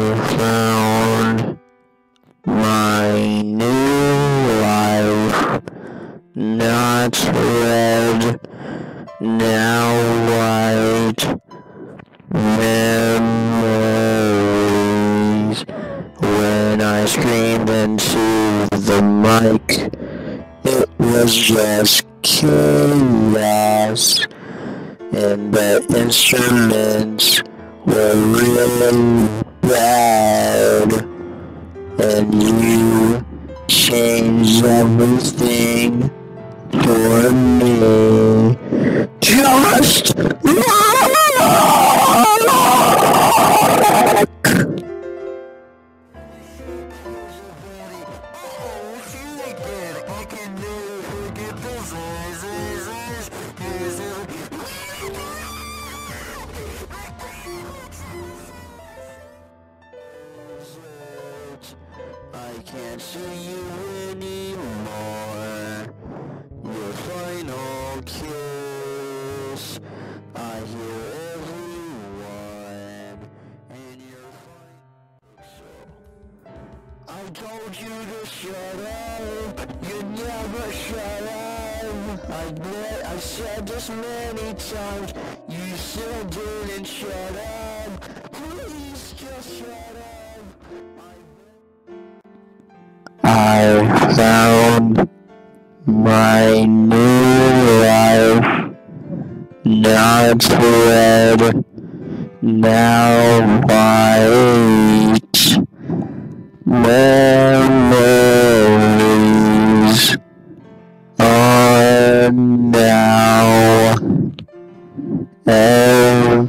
I found my new life, not red, now white. Memories when I screamed into the mic, it was just chaos, and the instruments were real bad, and you changed everything for me. Just I can't see you anymore. Your final kiss. I hear everyone. And your final I told you to shut up. You never shut up. I bet I said this many times. You still didn't shut up. I found my new life. Not red, now white. Memories are now everywhere.